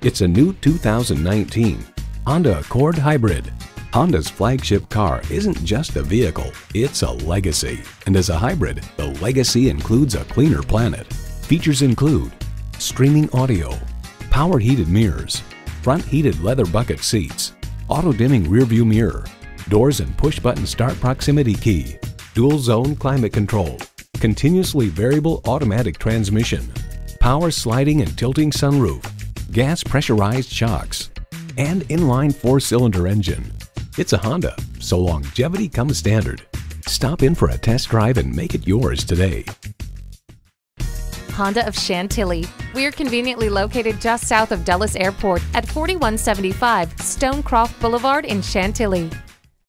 It's a new 2019 Honda Accord Hybrid. Honda's flagship car isn't just a vehicle, it's a legacy. And as a hybrid, the legacy includes a cleaner planet. Features include streaming audio, power heated mirrors, front heated leather bucket seats, auto dimming rearview mirror, doors and push button start proximity key, dual zone climate control, continuously variable automatic transmission, power sliding and tilting sunroof, gas pressurized shocks, and inline four cylinder engine. It's a Honda, so longevity comes standard. Stop in for a test drive and make it yours today. Honda of Chantilly. We're conveniently located just south of Dulles Airport at 4175 Stonecroft Boulevard in Chantilly.